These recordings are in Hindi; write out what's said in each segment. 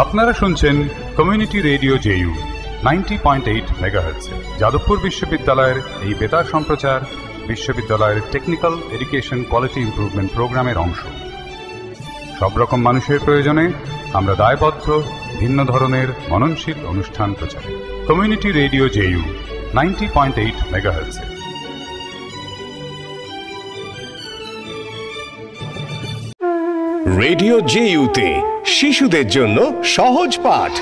আপনারা শুনছেন community radio JU ninety point eight megahertz Jadavpur বিশ্ববিদ্যালয়ের এই বেতার সম্প্রচার বিশ্ববিদ্যালয়ের টেকনিক্যাল এডুকেশন কোয়ালিটি ইমপ্রুভমেন্ট প্রোগ্রামের অংশ। সব রকম মানুষের প্রয়োজনে আমরা দায়বদ্ধ, ভিন্ন ধরনের, মননশীল অনুষ্ঠান প্রচার। Community radio JU ninety point eight megahertz radio জেইউতে শিশুদের জন্য সহজ পাঠ।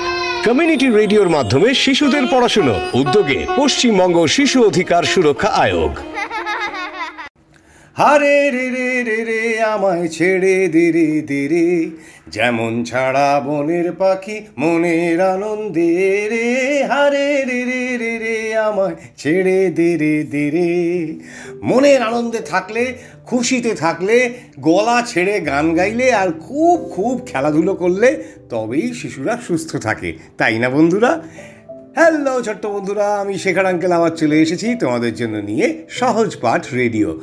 কমিউনিটি রেডিওর মাধ্যমে শিশুদের পড়াশুনো, উদ্যোগে পশ্চিমবঙ্গ শিশু অধিকার সুরক্ষা আয়োগ। হারে রে রে রে রে, আমায় ছেড়ে দিরে দিরে। যেমন ছাড়া বনের পাখি মনের আনন্দে রে। হারে রে রে রে রে, আমায় ছেড়ে দিরে দিরে। মনের আনন্দে থাকলে খুশিতে থাকলে, গলা ছেড়ে গান গাইলে আর খুব খুব খেলাধুলো করলে তবেই শিশুরা সুস্থ থাকে। তাই না বন্ধুরা? হ্যালো ছোট্ট বন্ধুরা, আমি শেখার আঙ্কেল আমার চলে এসেছি তোমাদের জন্য নিয়ে সহজ পাঠ রেডিও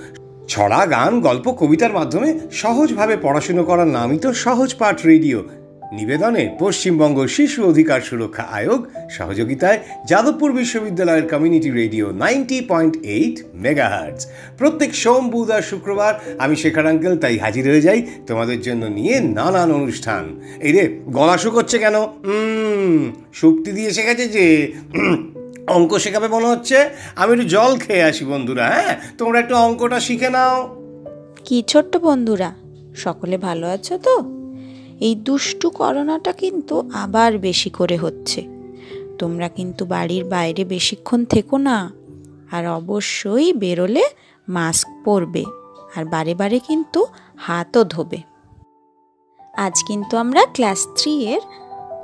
ছড়া, গান, গল্প, কবিতার মাধ্যমে সহজভাবে পড়াশুনো করার নামই তো সহজ পাঠ রেডিও নিবেদনে পশ্চিমবঙ্গ শিশু অধিকার সুরক্ষা আয়োগ সহযোগিতায় যাদবপুর বিশ্ববিদ্যালয়ের community radio ninety point eight megahertz প্রত্যেক সোম, বুধ আর শুক্রবার আমি শেখার আঙ্কেল, তাই হাজির হয়ে যাই তোমাদের জন্য নিয়ে নানান অনুষ্ঠান। এই রে, গলা শুকোচ্ছে কেন? শক্তি দিয়ে শেখাচ্ছে যে অঙ্ক শেখাবে মনে হচ্ছে। আমি একটু জল খেয়ে আসি বন্ধুরা হ্যাঁ? তোমরা একটু অঙ্কটা শিখে নাও। কি ছোট্ট বন্ধুরা, সকলে ভালো আছো তো? এই দুষ্টু করোনাটা কিন্তু আবার বেশি করে হচ্ছে। তোমরা কিন্তু বাড়ির বাইরে বেশিক্ষণ থেকো না, আর অবশ্যই বেরোলে মাস্ক পরবে, আর বারে বারে কিন্তু হাতও ধোবে। আজ কিন্তু আমরা ক্লাস থ্রি এর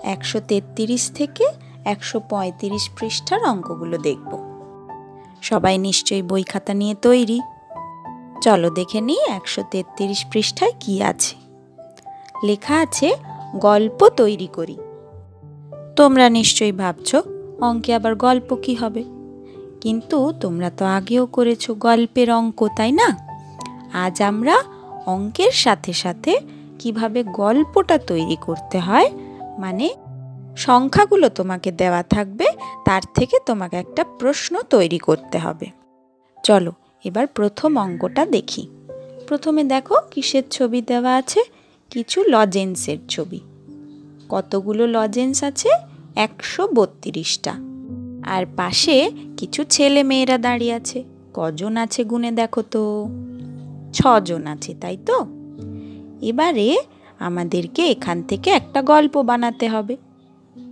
একশো তেত্রিশ থেকে একশো পঁয়ত্রিশ পৃষ্ঠার অঙ্কগুলো দেখব। সবাই নিশ্চয়ই বই খাতা নিয়ে তৈরি। চলো দেখে নিই একশো তেত্রিশ পৃষ্ঠায় কী আছে। লেখা আছে, গল্প তৈরি করি। তোমরা নিশ্চয়ই ভাবছ, অঙ্কে আবার গল্প কি হবে? কিন্তু তোমরা তো আগেও করেছ গল্পের অঙ্ক, তাই না? আজ আমরা অঙ্কের সাথে সাথে কীভাবে গল্পটা তৈরি করতে হয় মানে সংখ্যাগুলো তোমাকে দেওয়া থাকবে, তার থেকে তোমাকে একটা প্রশ্ন তৈরি করতে হবে। চলো, এবার প্রথম অঙ্কটা দেখি। প্রথমে দেখো, কিসের ছবি দেওয়া আছে? কিছু লজেন্সের ছবি। কতগুলো লজেন্স আছে? একশো বত্রিশটা। আর পাশে কিছু ছেলে মেয়েরা দাঁড়িয়ে আছে। কজন আছে গুনে দেখো তো। ছজন আছে, তাই তো? এবারে আমাদেরকে এখান থেকে একটা গল্প বানাতে হবে।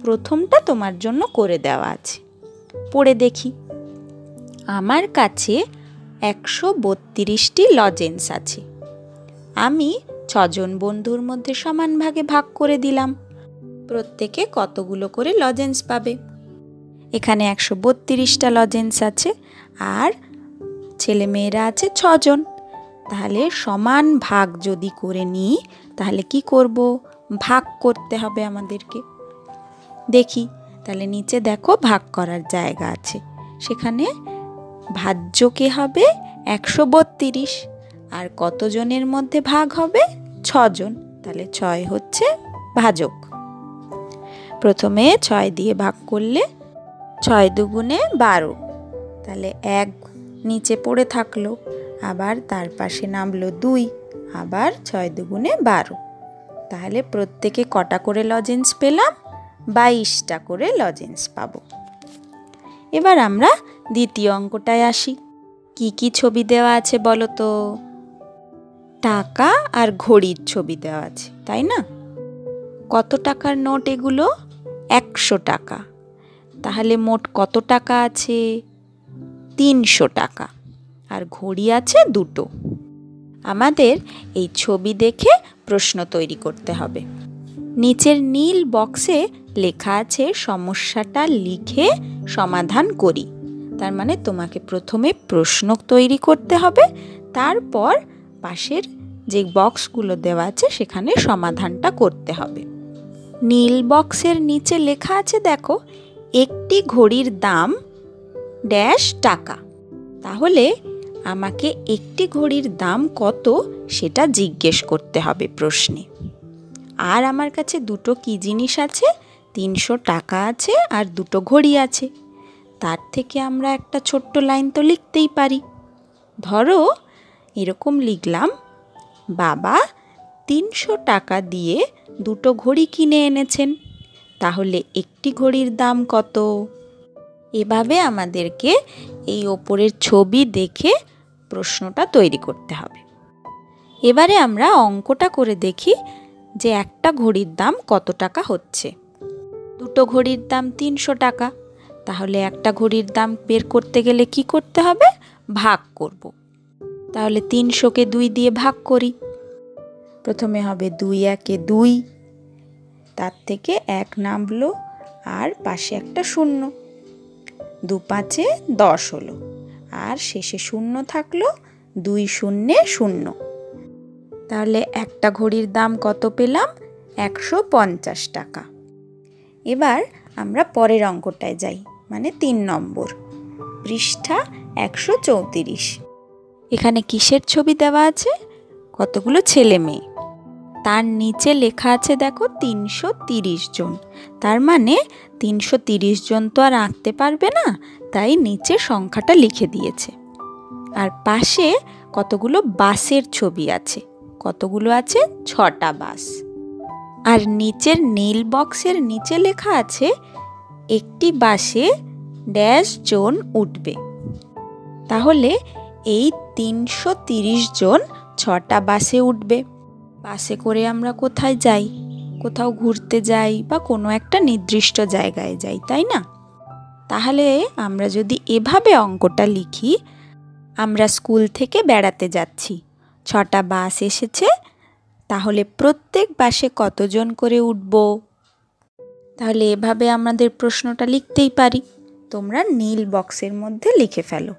প্রথমটা তোমার জন্য করে দেওয়া আছে। পড়ে দেখি। আমার কাছে একশো বত্রিশটি লজেন্স আছে। আমি ছজন বন্ধুর মধ্যে সমান ভাগে ভাগ করে দিলাম। প্রত্যেকে কতগুলো করে লজেন্স পাবে? এখানে একশো বত্রিশটা লজেন্স আছে আর ছেলে মেয়েরা আছে ছজন। তাহলে সমান ভাগ যদি করে নিই, তাহলে কি করব? ভাগ করতে হবে আমাদেরকে। দেখি, তাহলে নিচে দেখো ভাগ করার জায়গা আছে। সেখানে ভাজ্য কে হবে একশো বত্রিশ। আর কতজনের মধ্যে ভাগ হবে? ছজন। তাহলে ছয় হচ্ছে ভাজক। প্রথমে ছয় দিয়ে ভাগ করলে ছয় দুগুণে বারো। তাহলে এক নিচে পড়ে থাকল, আবার তার পাশে নামলো দুই, আবার ছয় দুগুণে বারো। তাহলে প্রত্যেকে কটা করে লজেন্স পেলাম? বাইশটা করে লজেন্স পাবো। এবার আমরা দ্বিতীয় অঙ্কটায় আসি। কি কি ছবি দেওয়া আছে বলো তো? টাকা আর ঘড়ির ছবি দেওয়া আছে, তাই না? কত টাকার নোট এগুলো? একশো টাকা। তাহলে মোট কত টাকা আছে? তিনশো টাকা। আর ঘড়ি আছে দুটো। আমাদের এই ছবি দেখে প্রশ্ন তৈরি করতে হবে। নিচের নীল বক্সে লেখা আছে, সমস্যাটা লিখে সমাধান করি। তার মানে তোমাকে প্রথমে প্রশ্ন তৈরি করতে হবে, তারপর পাশের যে বক্সগুলো দেওয়া আছে, সেখানে সমাধানটা করতে হবে। নীল বক্সের নিচে লেখা আছে, দেখো, একটি ঘড়ির দাম ড্যাশ টাকা। তাহলে আমাকে একটি ঘড়ির দাম কত, সেটা জিজ্ঞেস করতে হবে প্রশ্নে। আর আমার কাছে দুটো কী জিনিস আছে? তিনশো টাকা আছে আর দুটো ঘড়ি আছে। তার থেকে আমরা একটা ছোট্ট লাইন তো লিখতেই পারি। ধরো এরকম লিখলাম, বাবা, তিনশো টাকা দিয়ে দুটো ঘড়ি কিনে এনেছেন, তাহলে একটি ঘড়ির দাম কত? এভাবে আমাদেরকে এই ওপরের ছবি দেখে প্রশ্নটা তৈরি করতে হবে। এবারে আমরা অঙ্কটা করে দেখি যে একটা ঘড়ির দাম কত টাকা হচ্ছে। দুটো ঘড়ির দাম তিনশো টাকা, তাহলে একটা ঘড়ির দাম বের করতে গেলে কি করতে হবে? ভাগ করব। তাহলে তিনশোকে দুই দিয়ে ভাগ করি। প্রথমে হবে দুই একে দুই, তার থেকে এক নামলো আর পাশে একটা শূন্য। দু পাঁচে দশ হলো আর শেষে শূন্য থাকল দুই শূন্যে শূন্য। তাহলে একটা ঘড়ির দাম কত পেলাম? একশো পঞ্চাশ টাকা। এবার আমরা পরের অঙ্কটায় যাই মানে তিন নম্বর, পৃষ্ঠা একশো চৌত্রিশ। এখানে কিসের ছবি দেওয়া আছে? কতগুলো ছেলে মেয়ে? তার নিচে লেখা আছে, দেখো, তিনশো তিরিশ জন। তার মানে তিনশো তিরিশ জন তো আর আঁকতে পারবে না, তাই নিচে সংখ্যাটা লিখে দিয়েছে। আর পাশে কতগুলো বাসের ছবি আছে? কতগুলো আছে? ছটা বাস। আর নিচের নীল বক্সের নিচে লেখা আছে, একটি বাসে ড্যাশ জন উঠবে। তাহলে এই তিনশো তিরিশ জন ছটা বাসে উঠবে। বাসে করে আমরা কোথায় যাই? কোথাও ঘুরতে যাই বা কোনো একটা নির্দিষ্ট জায়গায় যাই, তাই না? তাহলে আমরা যদি এভাবে অঙ্কটা লিখি, আমরা স্কুল থেকে বেড়াতে যাচ্ছি। ছটা বাস এসেছে, তাহলে প্রত্যেক বাসে কতজন করে উঠব? তাহলে এভাবে আমাদের প্রশ্নটা লিখতেই পারি। তোমরা নীল বক্সের মধ্যে লিখে ফেলো।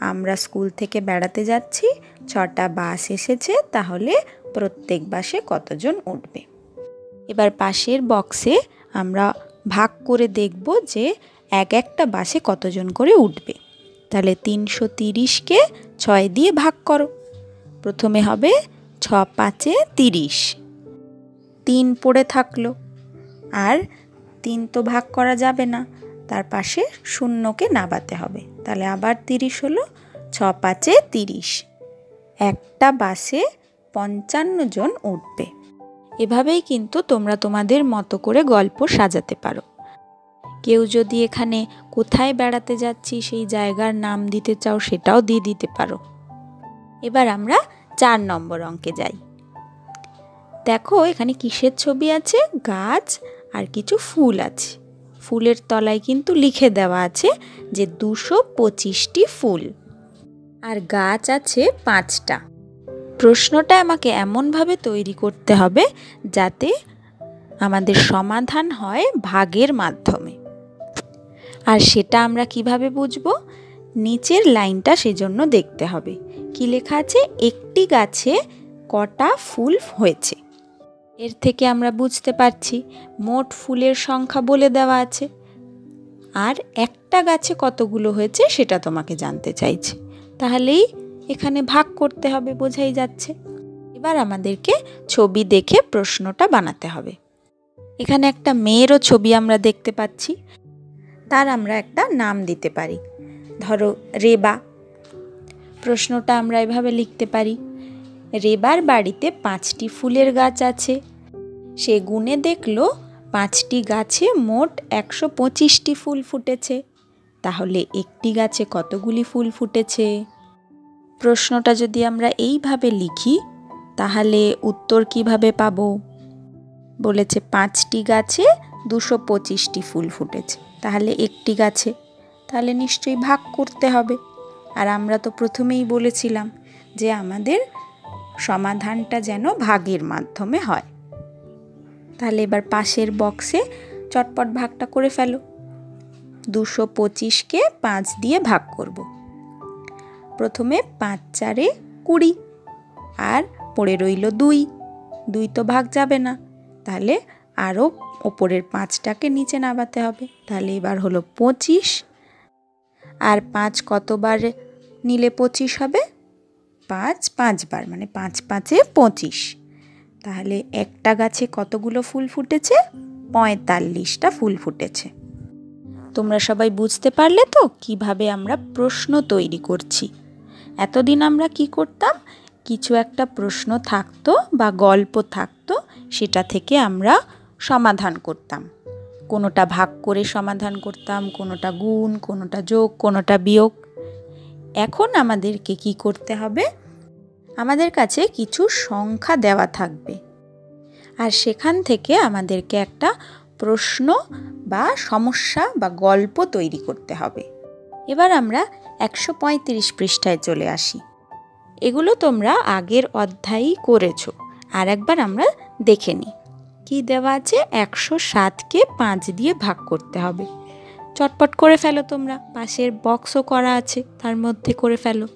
আমরা স্কুল থেকে বেড়াতে যাচ্ছি, ছটা বাস এসেছে, তাহলে প্রত্যেক বাসে কতজন উঠবে? এবার পাশের বক্সে আমরা ভাগ করে দেখব যে এক একটা বাসে কতজন করে উঠবে। তাহলে তিনশো তিরিশকে ছয় দিয়ে ভাগ করো। প্রথমে হবে ছ পাঁচে তিরিশ। তিন পড়ে থাকল। আর তিন তো ভাগ করা যাবে না। তার পাশে শূন্যকে নাবাতে হবে। তাহলে আবার তিরিশ হলো, ছ পাঁচে তিরিশ। একটা বাসে পঞ্চান্ন জন উঠবে। এভাবেই কিন্তু তোমরা তোমাদের মতো করে গল্প সাজাতে পারো। কেউ যদি এখানে কোথায় বেড়াতে যাচ্ছি, সেই জায়গার নাম দিতে চাও, সেটাও দিয়ে দিতে পারো। এবার আমরা চার নম্বর অঙ্কে যাই। দেখো, এখানে কিসের ছবি আছে? গাছ আর কিছু ফুল আছে। ফুলের তলায় কিন্তু লিখে দেওয়া আছে যে দুশো পঁচিশটি ফুল। আর গাছ আছে পাঁচটা। প্রশ্নটা আমাকে এমনভাবে তৈরি করতে হবে যাতে আমাদের সমাধান হয় ভাগের মাধ্যমে। আর সেটা আমরা কীভাবে বুঝব? নিচের লাইনটা সেজন্য দেখতে হবে। কি লেখা আছে? একটি গাছে কটা ফুল হয়েছে? এর থেকে আমরা বুঝতে পারছি মোট ফুলের সংখ্যা বলে দেওয়া আছে। আর একটা গাছে কতগুলো হয়েছে সেটা তোমাকে জানতে চাইছে। তাহলেই এখানে ভাগ করতে হবে বোঝাই যাচ্ছে। এবার আমাদেরকে ছবি দেখে প্রশ্নটা বানাতে হবে। এখানে একটা মেয়েরও ছবি আমরা দেখতে পাচ্ছি। তার আমরা একটা নাম দিতে পারি। ধরো, রেবা। প্রশ্নটা আমরা এভাবে লিখতে পারি। রেবার বাড়িতে পাঁচটি ফুলের গাছ আছে। সে গুনে দেখল, পাঁচটি গাছে মোট একশো পঁচিশটি ফুল ফুটেছে। তাহলে একটি গাছে কতগুলি ফুল ফুটেছে? প্রশ্নটা যদি আমরা এইভাবে লিখি, তাহলে উত্তর কীভাবে পাবো? বলেছে, পাঁচটি গাছে দুশো পঁচিশটি ফুল ফুটেছে। তাহলে একটি গাছে। তাহলে নিশ্চয়ই ভাগ করতে হবে। আর আমরা তো প্রথমেই বলেছিলাম যে আমাদের সমাধানটা যেন ভাগের মাধ্যমে হয়। তাহলে এবার পাশের বক্সে চটপট ভাগটা করে ফেলো। দুশো পঁচিশকে পাঁচ দিয়ে ভাগ করব। প্রথমে পাঁচ চারে কুড়ি আর পড়ে রইল দুই। দুই তো ভাগ যাবে না। তাহলে আরও ওপরের পাঁচটাকে নিচে নামাতে হবে। তাহলে এবার হলো পঁচিশ। আর পাঁচ কতবার নিলে পঁচিশ হবে? পাঁচ, পাঁচবার মানে পাঁচ পাঁচে পঁচিশ। তাহলে একটা গাছে কতগুলো ফুল ফুটেছে? পঁয়তাল্লিশটা ফুল ফুটেছে। তোমরা সবাই বুঝতে পারলে তো কীভাবে আমরা প্রশ্ন তৈরি করছি। এতদিন আমরা কি করতাম? কিছু একটা প্রশ্ন থাকতো বা গল্প থাকতো, সেটা থেকে আমরা সমাধান করতাম। কোনোটা ভাগ করে সমাধান করতাম, কোনোটা গুণ, কোনোটা যোগ, কোনোটা বিয়োগ। এখন আমাদেরকে কি করতে হবে? আমাদের কাছে কিছু সংখ্যা দেওয়া থাকবে। আর সেখান থেকে আমাদেরকে একটা প্রশ্ন বা সমস্যা বা গল্প তৈরি করতে হবে। এবার আমরা একশো পঁয়ত্রিশ পৃষ্ঠায় চলে আসি। এগুলো তোমরা আগের অধ্যায়ই করেছ। আর একবার আমরা দেখে নিই। কী দেওয়া আছে? একশো সাতকে পাঁচ দিয়ে ভাগ করতে হবে। চটপট করে ফেলো তোমরা। পাশের বক্সও করা আছে, তার মধ্যে করে ফেলো।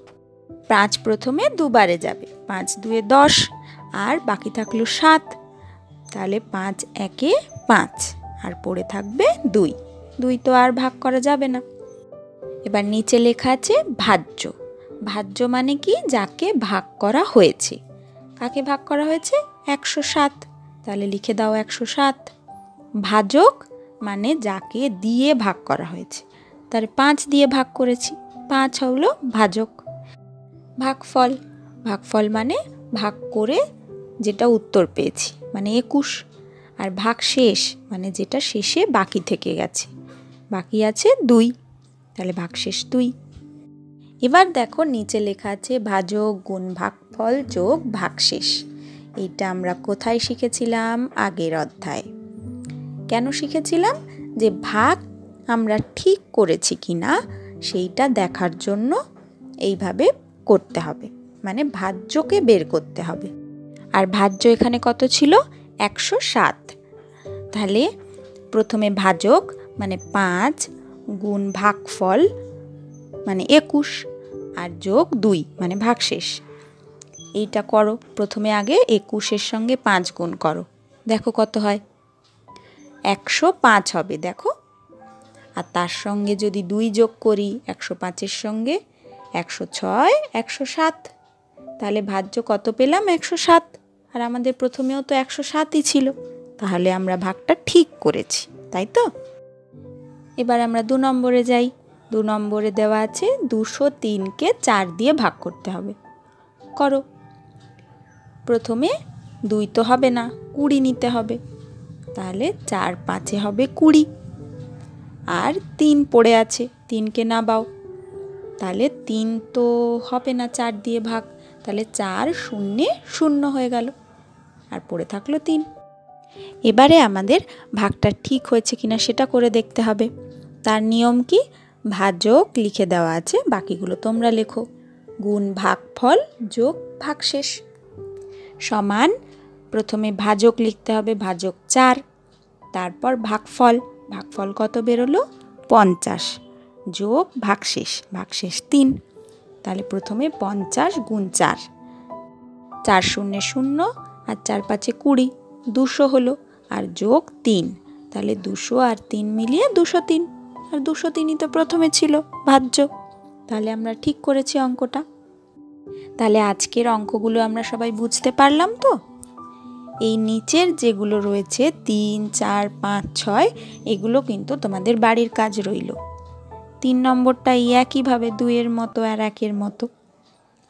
পাঁচ প্রথমে দুবারে যাবে, পাঁচ দুয়ে দশ, আর বাকি থাকল সাত। তাহলে পাঁচ একে পাঁচ, আর পড়ে থাকবে দুই। দুই তো আর ভাগ করা যাবে না। এবার নিচে লেখা আছে ভাজ্য। ভাজ্য মানে কি? যাকে ভাগ করা হয়েছে। কাকে ভাগ করা হয়েছে? একশো সাত। তাহলে লিখে দাও একশো সাত। ভাজক মানে যাকে দিয়ে ভাগ করা হয়েছে। তার পাঁচ দিয়ে ভাগ করেছি। পাঁচ হলো ভাজক। ভাগফল। ভাগফল মানে ভাগ করে যেটা উত্তর পেয়েছি মানে একুশ। আর ভাগ শেষ মানে যেটা শেষে বাকি থেকে গেছে। বাকি আছে দুই। তাহলে ভাগ শেষ দুই। এবার দেখো নিচে লেখা আছে ভাজক গুণ ভাগফল যোগ ভাগশেষ এইটা আমরা কোথায় শিখেছিলাম? আগের অধ্যায়। কেন শিখেছিলাম? যে ভাগ আমরা ঠিক করেছি কি না সেইটা দেখার জন্য এইভাবে করতে হবে। মানে ভাজ্যকে বের করতে হবে। আর ভাজ্য এখানে কত ছিল? একশো সাত। তাহলে প্রথমে ভাজক মানে পাঁচ গুণ ভাগফল মানে একুশ। আর যোগ দুই মানে ভাগশেষ। এইটা করো। প্রথমে আগে একুশের সঙ্গে পাঁচ গুণ করো। দেখো কত হয়। একশো পাঁচ হবে, দেখো। আর তার সঙ্গে যদি দুই যোগ করি, একশো পাঁচের সঙ্গে, একশো ছয়, একশো সাত, তাহলে ভাজ্য কত পেলাম? একশো সাত। আর আমাদের প্রথমেও তো একশো সাতই ছিল। তাহলে আমরা ভাগটা ঠিক করেছি, তাই তো? এবার আমরা দু নম্বরে যাই। দু নম্বরে দেওয়া আছে দুশো তিনকে চার দিয়ে ভাগ করতে হবে। করো। প্রথমে দুই তো হবে না, কুড়ি নিতে হবে। তাহলে চার পাঁচে হবে কুড়ি। আর তিন পড়ে আছে, তিনকে না বাও তাহলে তিন তো হবে না চার দিয়ে ভাগ, তাহলে চার শূন্যে শূন্য হয়ে গেল, আর পড়ে থাকল তিন। এবারে আমাদের ভাগটা ঠিক হয়েছে কিনা সেটা করে দেখতে হবে। তার নিয়ম কি? ভাজক লিখে দেওয়া আছে, বাকিগুলো তোমরা লেখো। গুণ ভাগফল যোগ ভাগশেষ। সমান প্রথমে ভাজক লিখতে হবে, ভাজক চার, তারপর ভাগফল। ভাগফল কত বেরোলো? পঞ্চাশ। যোগ ভাগশেষ ভাগশেষ তিন। তাহলে প্রথমে পঞ্চাশ গুণ চার। চার শূন্য শূন্য আর চার পাঁচে কুড়ি, দুশো হলো। আর যোগ তিন, তাহলে দুশো আর তিন মিলিয়ে দুশো তিন। আর দুশো তিনই তো প্রথমে ছিল, ভাজ্য। তাহলে আমরা ঠিক করেছি অঙ্কটা। তাহলে আজকের অঙ্কগুলো আমরা সবাই বুঝতে পারলাম তো? এই নিচের যেগুলো রয়েছে, তিন, চার, পাঁচ, ছয়, এগুলো কিন্তু তোমাদের বাড়ির কাজ রইল। তিন নম্বরটা এই একইভাবে দুইয়ের মতো আর একের মতো।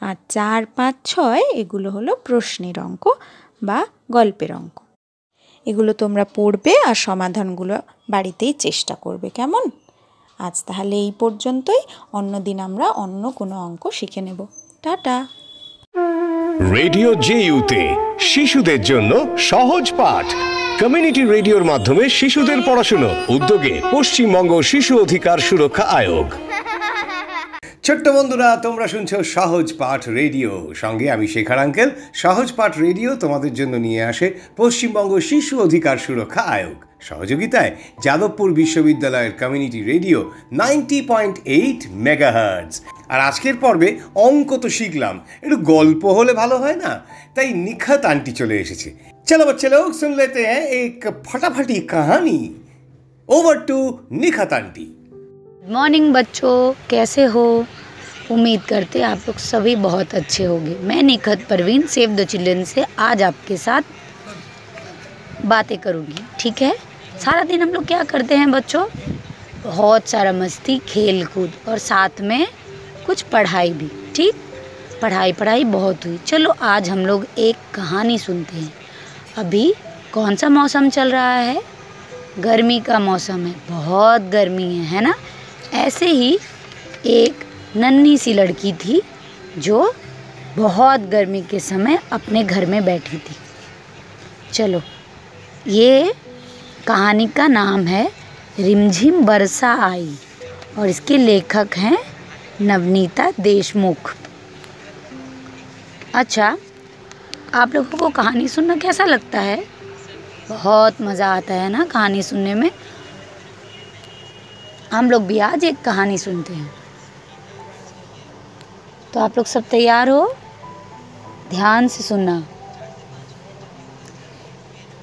আর চার, পাঁচ, ছয়, এগুলো হলো প্রশ্নের অঙ্ক বা গল্পের অঙ্ক। এগুলো তোমরা পড়বে আর সমাধানগুলো বাড়িতেই চেষ্টা করবে, কেমন? আজ তাহলে এই পর্যন্তই। অন্যদিন আমরা অন্য কোনো অঙ্ক শিখে নেব। টাটা! রেডিও জেইউতে শিশুদের জন্য সহজ পাঠ। কমিউনিটি রেডিওর মাধ্যমে শিশুদের পড়াশুনো, উদ্যোগে পশ্চিমবঙ্গ শিশু অধিকার সুরক্ষা আয়োগ। ছোট্ট বন্ধুরা, তোমরা শুনছো সহজ পাঠ রেডিও। সঙ্গে আমি শেখার আঙ্কেল। সহজ পাঠ রেডিও তোমাদের জন্য নিয়ে আসে পশ্চিমবঙ্গ শিশু অধিকার সুরক্ষা আয়োগ। সহযোগিতায় যাদবপুর বিশ্ববিদ্যালয়ের community radio ninety point eight megahertz আর আজকের পর্বে অঙ্ক তো শিখলাম একটু গল্প হলে ভালো হয় না তাই নিখাত আন্টি চলে এসেছে চলো বাচ্চা লোক শুন লেতে হ্যাঁ এক ফটাফটি কাহানি over to Nikhat aunty good morning बच्चों कैसे हो उम्मीद करते आप लोग सभी बहुत अच्छे होंगे मैं Nikhat Parveen save the children से आज आपके साथ बातें करूँगी ठीक है सारा दिन हम लोग क्या करते हैं बच्चों? बहुत सारा मस्ती खेल कूद और साथ में कुछ पढ़ाई भी, ठीक? पढ़ाई पढ़ाई बहुत हुई। चलो आज हम लोग एक कहानी सुनते हैं। अभी कौन सा मौसम चल रहा है? गर्मी का मौसम है। बहुत गर्मी है है ना? ऐसे ही एक नन्ही सी लड़की थी जो बहुत गर्मी के समय अपने घर में बैठी थी। चलो, ये कहानी का नाम है रिमझिम बरसा आई और इसके लेखक हैं नवनीता देशमुख। अच्छा आप लोगों को कहानी सुनना कैसा लगता है? बहुत मज़ा आता है ना कहानी सुनने में। हम लोग भी आज एक कहानी सुनते हैं। तो आप लोग सब तैयार हो? ध्यान से सुनना।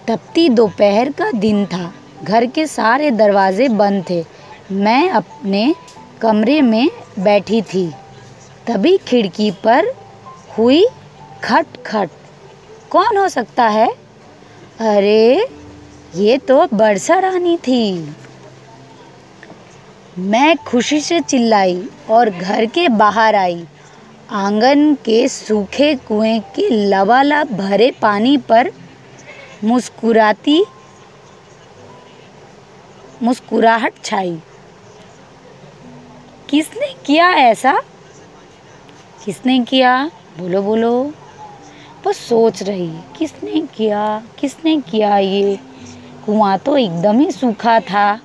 तपती दोपहर का दिन था। घर के सारे दरवाजे बंद थे। मैं अपने कमरे में बैठी थी। तभी खिड़की पर हुई खट खट कौन हो सकता है? अरे, ये तो बरसा रानी थी। मैं खुशी से चिल्लाई और घर के बाहर आई। आँगन के सूखे कुएँ के लबालब भरे पानी पर मुस्कुराती, मुस्कुराहट छाई। किसने किया ऐसा? किसने किया? बोलो बोलो। बस सोच रही, किसने किया किसने किया ये? कुआँ तो एकदम ही सूखा था,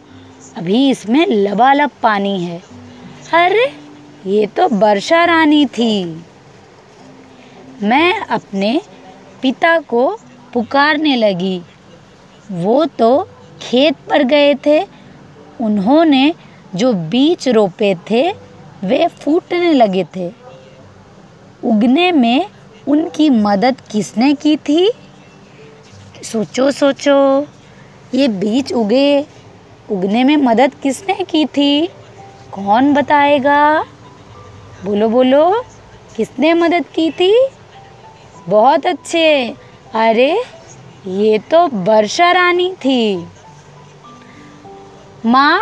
अभी इसमें लबालब पानी है। अरे, ये तो वर्षा रानी थी। मैं अपने पिता को पुकारने लगी। वो तो खेत पर गए थे। उन्होंने जो बीज रोपे थे, वे फूटने लगे थे। उगने में उनकी मदद किसने की थी? सोचो सोचो, ये बीज उगे। उगने में मदद किसने की थी? कौन बताएगा? बोलो बोलो, किसने मदद की थी? बहुत अच्छे। अरे, ये तो वर्षा रानी थी। माँ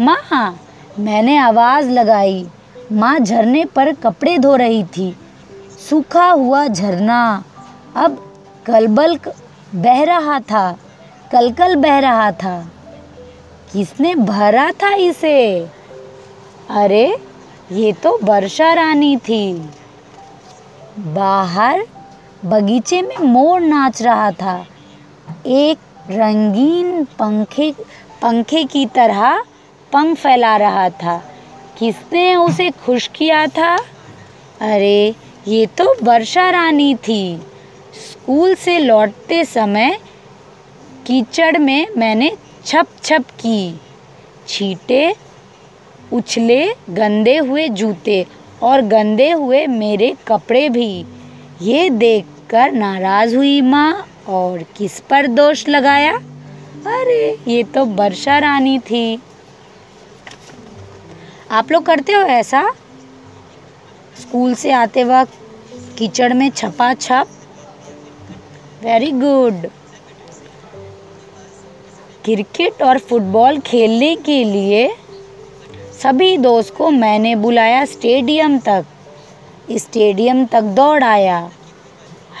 माँ, मैंने आवाज़ लगाई। माँ झरने पर कपड़े धो रही थी। सूखा हुआ झरना। अब कलबल बह रहा था, कलकल बह रहा था। किसने भरा था इसे? अरे, ये तो वर्षा रानी थी। बाहर बगीचे में मोर नाच रहा था। एक रंगीन पंखे पंखे की तरह पंख फैला रहा था। किसने उसे खुश किया था? अरे, ये तो वर्षा रानी थी। स्कूल से लौटते समय कीचड़ में मैंने छप छप की। छीटे, उछले गंदे हुए जूते और गंदे हुए मेरे कपड़े भी। ये देखकर नाराज़ हुई माँ और किस पर दोष लगाया? अरे, ये तो वर्षा रानी थी। आप लोग करते हो ऐसा? स्कूल से आते वक्त कीचड़ में छपा छप वेरी गुड क्रिकेट और फुटबॉल खेलने के लिए सभी दोस्त को मैंने बुलाया स्टेडियम तक। स्टेडियम तक दौड़ आया।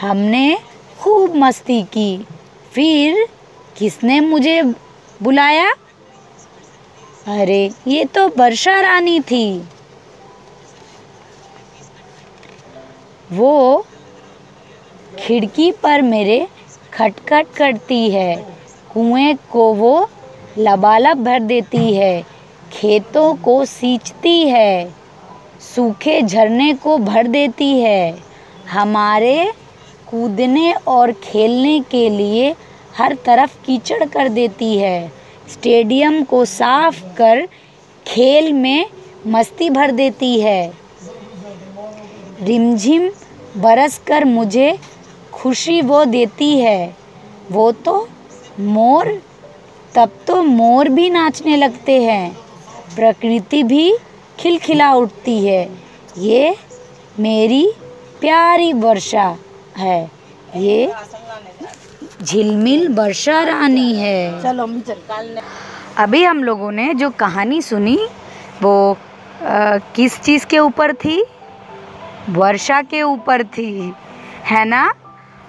हमने खूब मस्ती की। फिर किसने मुझे बुलाया? अरे, ये तो वर्षा रानी थी। वो खिड़की पर मेरे खटखट करती है। कुएँ को वो लबालब भर देती है। खेतों को सींचती है। सूखे झरने को भर देती है। हमारे कूदने और खेलने के लिए हर तरफ़ कीचड़ कर देती है। स्टेडियम को साफ़ कर खेल में मस्ती भर देती है। रिमझिम बरस कर मुझे खुशी वो देती है। वो तो मोर, तब तो मोर भी नाचने लगते हैं। प्रकृति भी खिलखिला उठती है। ये मेरी प्यारी वर्षा है। ये झिलमिल वर्षा रानी है। चलो हम अभी हम लोगों ने जो कहानी सुनी वो अ, किस चीज़ के ऊपर थी? वर्षा के ऊपर थी। है ना?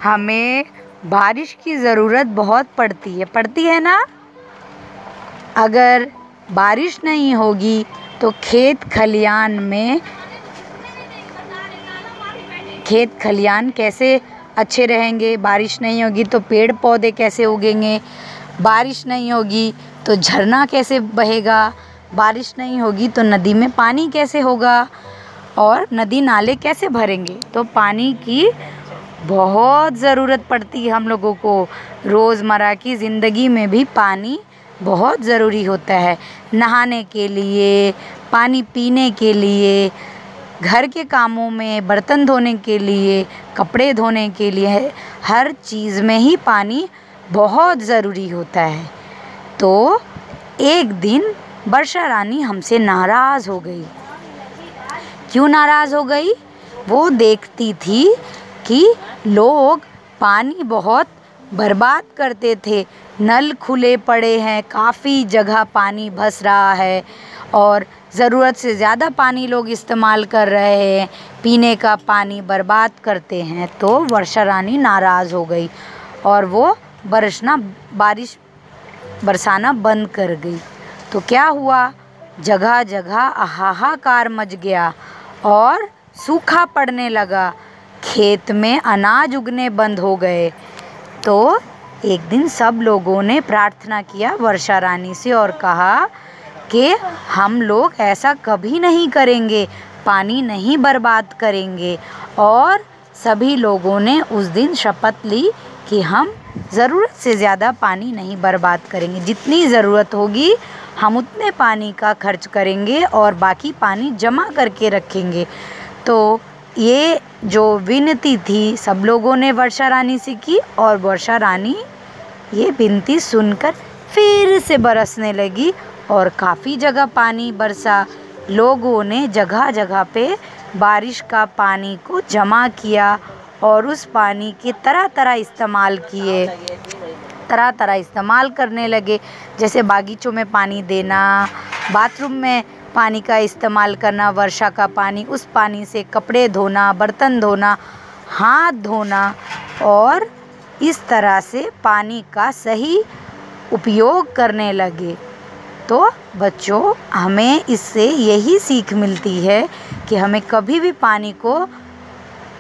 हमें बारिश की ज़रूरत बहुत पड़ती है। पड़ती है ना? अगर बारिश नहीं होगी तो खेत खलियान में खेत खलियान कैसे अच्छे रहेंगे? बारिश नहीं होगी तो पेड़ पौधे कैसे उगेंगे? बारिश नहीं होगी तो झरना कैसे बहेगा? बारिश नहीं होगी तो नदी में पानी कैसे होगा? और नदी नाले कैसे भरेंगे? तो पानी की बहुत ज़रूरत पड़ती है हम लोगों को। रोज़मर्रा की ज़िंदगी में भी पानी बहुत ज़रूरी होता है नहाने के लिए, पानी पीने के लिए, घर के कामों में, बर्तन धोने के लिए, कपड़े धोने के लिए, हर चीज़ में ही पानी बहुत ज़रूरी होता है। तो एक दिन वर्षा रानी हमसे नाराज़ हो गई। क्यों नाराज़ हो गई? वो देखती थी कि लोग पानी बहुत बर्बाद करते थे। नल खुले पड़े हैं, काफ़ी जगह पानी बस रहा है और ज़रूरत से ज़्यादा पानी लोग इस्तेमाल कर रहे हैं। पीने का पानी बर्बाद करते हैं तो वर्षा रानी नाराज़ हो गई और वो बरसना, बारिश, बरसाना बंद कर गई। तो क्या हुआ? जगह जगह हाहाकार मच गया और सूखा पड़ने लगा। खेत में अनाज उगने बंद हो गए। तो एक दिन सब लोगों ने प्रार्थना किया वर्षा रानी से और कहा कि हम लोग ऐसा कभी नहीं करेंगे, पानी नहीं बर्बाद करेंगे। और सभी लोगों ने उस दिन शपथ ली कि हम ज़रूरत से ज़्यादा पानी नहीं बर्बाद करेंगे। जितनी ज़रूरत होगी, हम उतने पानी का खर्च करेंगे और बाकी पानी जमा करके रखेंगे। तो ये जो विनती थी, सब लोगों ने वर्षा रानी से की और वर्षा रानी ये विनती सुनकर फिर से बरसने लगी और काफ़ी जगह पानी बरसा। लोगों ने जगह जगह पे बारिश का पानी को जमा किया और उस पानी के तरह तरह इस्तेमाल किए। तरह तरह इस्तेमाल करने लगे, जैसे बागीचों में पानी देना, बाथरूम में पानी का इस्तेमाल करना, वर्षा का पानी, उस पानी से कपड़े धोना, बर्तन धोना, हाथ धोना और इस तरह से पानी का सही उपयोग करने लगे। तो बच्चों, हमें इससे यही सीख मिलती है कि हमें कभी भी पानी को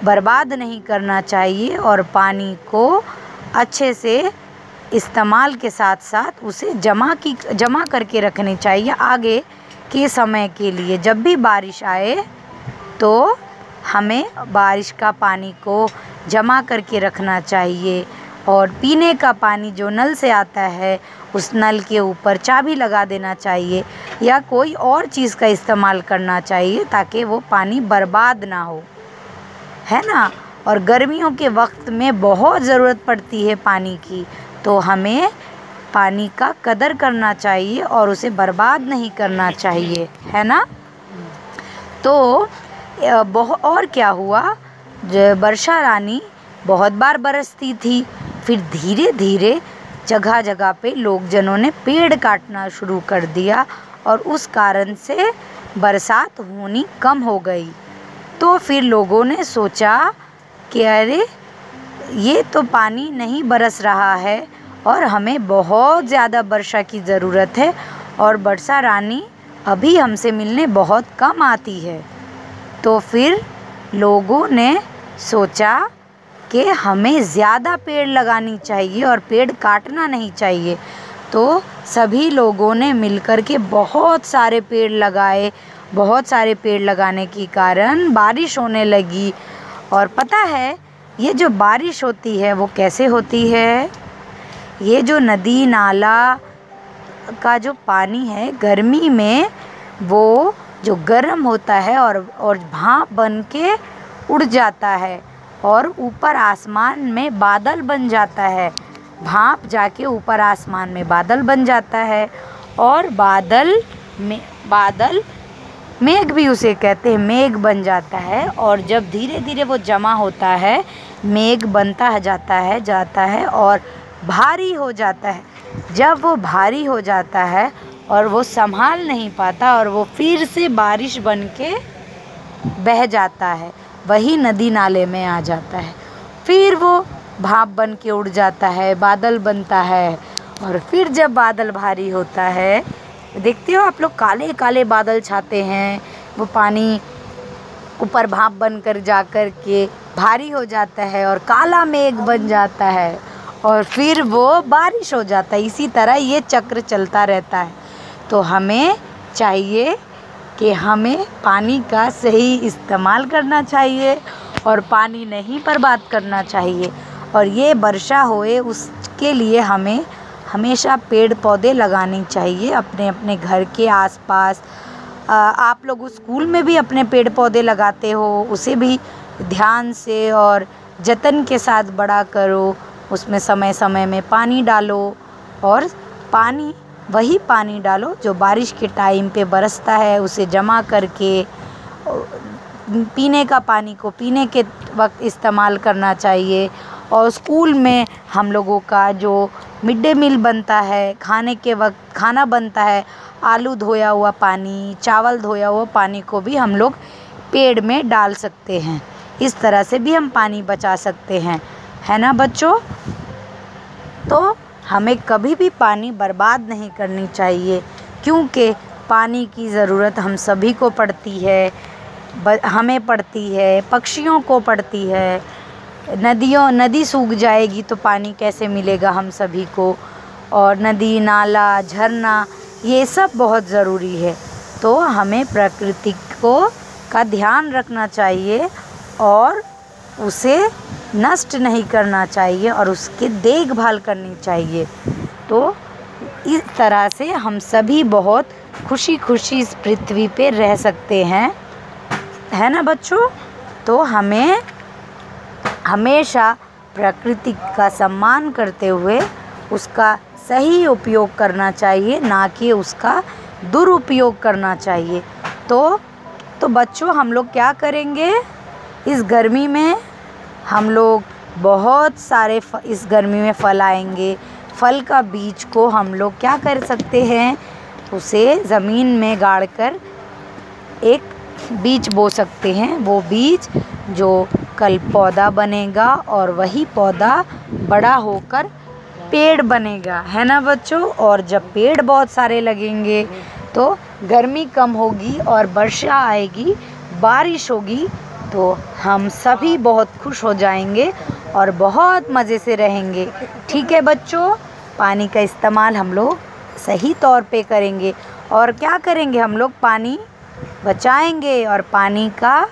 बर्बाद नहीं करना चाहिए और पानी को अच्छे से इस्तेमाल के साथ साथ उसे जमा की, जमा करके रखनी चाहिए। आगे के समय के लिए जब भी बारिश आए तो हमें बारिश का पानी को जमा करके रखना चाहिए और पीने का पानी जो नल से आता है, उस नल के ऊपर चाबी लगा देना चाहिए या कोई और चीज़ का इस्तेमाल करना चाहिए ताकि वो पानी बर्बाद ना हो। है ना? और गर्मियों के वक्त में बहुत ज़रूरत पड़ती है पानी की तो हमें पानी का कदर करना चाहिए और उसे बर्बाद नहीं करना चाहिए, है ना? तो बहुत और क्या हुआ? वर्षा रानी बहुत बार बरसती थी, फिर धीरे धीरे जगह जगह पे लोग जनों ने पेड़ काटना शुरू कर दिया और उस कारण से बरसात होनी कम हो गई। तो फिर लोगों ने सोचा कि अरे, ये तो पानी नहीं बरस रहा है और हमें बहुत ज़्यादा वर्षा की ज़रूरत है और वर्षा रानी अभी हमसे मिलने बहुत कम आती है। तो फिर लोगों ने सोचा कि हमें ज़्यादा पेड़ लगानी चाहिए और पेड़ काटना नहीं चाहिए। तो सभी लोगों ने मिलकर के बहुत सारे पेड़ लगाए, बहुत सारे पेड़ लगाने के कारण बारिश होने लगी। और पता है, ये जो बारिश होती है, वो कैसे होती है? ये जो नदी नाला का जो पानी है, गर्मी में वो जो गर्म होता है और और भाप बन के उड़ जाता है और ऊपर आसमान में बादल बन जाता है। भाप जाके ऊपर आसमान में बादल बन जाता है और बादल में, बादल मेघ भी उसे कहते हैं, मेघ बन जाता है और जब धीरे धीरे वो जमा होता है, मेघ बनता है जाता है जाता है और भारी हो जाता है। जब वो भारी हो जाता है और वो संभाल नहीं पाता और वो फिर से बारिश बन के बह जाता है, वही नदी नाले में आ जाता है। फिर वो भाप बन के उड़ जाता है, बादल बनता है और फिर जब बादल भारी होता है, देखते हो आप लोग काले काले बादल छाते हैं, वो पानी ऊपर भाप बन कर जा कर के भारी हो जाता है और काला मेघ बन जाता है। और फिर वो बारिश हो जाता है। इसी तरह ये चक्र चलता रहता है। तो हमें चाहिए कि हमें पानी का सही इस्तेमाल करना चाहिए और पानी नहीं बर्बाद करना चाहिए। और ये वर्षा होए, उसके लिए हमें हमेशा पेड़ पौधे लगाने चाहिए अपने अपने घर के आसपास। आप लोग स्कूल में भी अपने पेड़ पौधे लगाते हो, उसे भी ध्यान से और जतन के साथ बड़ा करो। उसमें समय समय में पानी डालो और पानी, वही पानी डालो जो बारिश के टाइम पे बरसता है, उसे जमा करके, पीने का पानी को पीने के वक्त इस्तेमाल करना चाहिए। और स्कूल में हम लोगों का जो मिड डे मील बनता है, खाने के वक्त, खाना बनता है, आलू धोया हुआ पानी, चावल धोया हुआ पानी को भी हम लोग पेड़ में डाल सकते हैं। इस तरह से भी हम पानी बचा सकते हैं। है ना बच्चों? तो हमें कभी भी पानी बर्बाद नहीं करनी चाहिए, क्योंकि पानी की ज़रूरत हम सभी को पड़ती है हमें पड़ती है, पक्षियों को पड़ती है। नदियों, नदी सूख जाएगी तो पानी कैसे मिलेगा हम सभी को? और नदी, नाला, झरना, ये सब बहुत ज़रूरी है। तो हमें प्रकृति को, का ध्यान रखना चाहिए और उसे नष्ट नहीं करना चाहिए और उसकी देखभाल करनी चाहिए। तो इस तरह से हम सभी बहुत खुशी खुशी इस पृथ्वी पे रह सकते हैं। है ना बच्चों? तो हमें हमेशा प्रकृति का सम्मान करते हुए उसका सही उपयोग करना चाहिए, ना कि उसका दुरुपयोग करना चाहिए। तो तो बच्चों हम लोग क्या करेंगे? इस गर्मी में हम लोग बहुत सारे इस गर्मी में फल आएँगे। फल का बीज को हम लोग क्या कर सकते हैं? उसे ज़मीन में गाड़ कर एक बीज बो सकते हैं। वो बीज जो कल पौधा बनेगा और वही पौधा बड़ा होकर पेड़ बनेगा। है ना बच्चों? और जब पेड़ बहुत सारे लगेंगे तो गर्मी कम होगी और वर्षा आएगी, बारिश होगी तो हम सभी बहुत खुश हो जाएँगे और बहुत मज़े से रहेंगे। ठीक है बच्चों? पानी का इस्तेमाल हम लोग सही तौर पे करेंगे। और क्या करेंगे हम लोग? पानी बचाएँगे और पानी का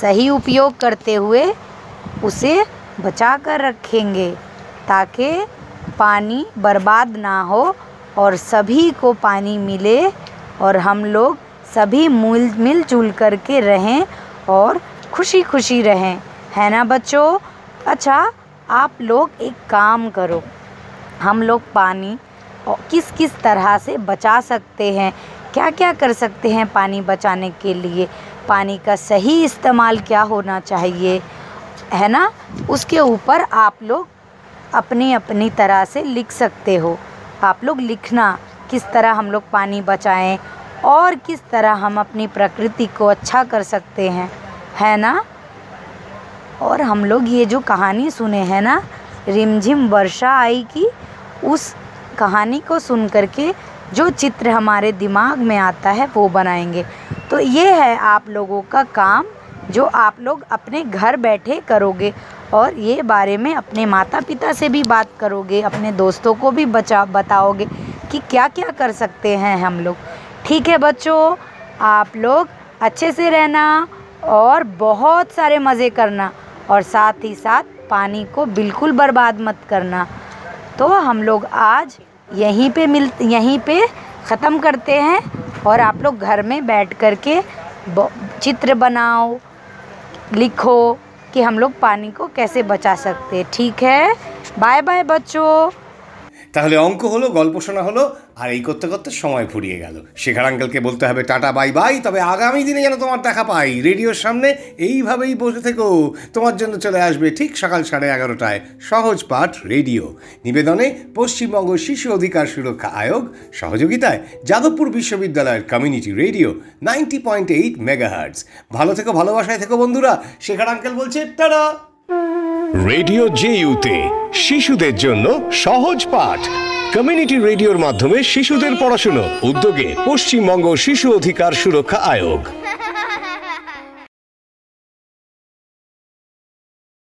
सही उपयोग करते हुए उसे बचा कर रखेंगे ताकि पानी बर्बाद ना हो और सभी को पानी मिले और हम लोग सभी मिल मिलजुल करके रहें और खुशी खुशी रहें। है ना बच्चों? अच्छा आप लोग एक काम करो। हम लोग पानी किस किस तरह से बचा सकते हैं? क्या क्या कर सकते हैं पानी बचाने के लिए? पानी का सही इस्तेमाल क्या होना चाहिए? है ना? उसके ऊपर आप लोग अपनी अपनी तरह से लिख सकते हो। आप लोग लिखना किस तरह हम लोग पानी बचाएँ और किस तरह हम अपनी प्रकृति को अच्छा कर सकते हैं। है ना? और हम लोग ये जो कहानी सुने हैं ना, रिमझिम वर्षा आई की उस कहानी को सुन कर के जो चित्र हमारे दिमाग में आता है वो बनाएँगे। तो ये है आप लोगों का काम, जो आप लोग अपने घर बैठे करोगे और ये बारे में अपने माता पिता से भी बात करोगे, अपने दोस्तों को भी बचा, बताओगे कि क्या क्या कर सकते हैं हम लोग। ठीक है बच्चों, आप लोग अच्छे से रहना और बहुत सारे मज़े करना और साथ ही साथ पानी को बिल्कुल बर्बाद मत करना तो हम लोग आज यहीं पे मिल यहीं पे ख़त्म करते हैं और आप लोग घर में बैठ कर के चित्र बनाओ लिखो कि हम लोग पानी को कैसे बचा सकते हैं ठीक है बाय बाय बच्चों তাহলে অঙ্ক হলো গল্প শোনা হলো আর এই করতে করতে সময় ফুরিয়ে গেল। শেখার আঙ্কেলকে বলতে হবে, টাটা, বাই বাই। তবে আগামী দিনে যেন তোমার দেখা পাই। রেডিওর সামনে এইভাবেই বসে থেকো। তোমার জন্য চলে আসবে ঠিক সকাল সাড়ে এগারোটায় সহজ পাঠ রেডিও। নিবেদনে পশ্চিমবঙ্গ শিশু অধিকার সুরক্ষা আয়োগ, সহযোগিতায় যাদবপুর বিশ্ববিদ্যালয়ের community radio ninety point eight megahertz ভালো থেকো, ভালোবাসায় থেকো বন্ধুরা। শেখার আঙ্কেল বলছে, টাটা। রেডিও জেইউতে শিশুদের জন্য সহজ পাঠ। কমিউনিটি রেডিওর মাধ্যমে শিশুদের পড়াশুনো, উদ্যোগে পশ্চিমবঙ্গ শিশু অধিকার সুরক্ষা আয়োগ।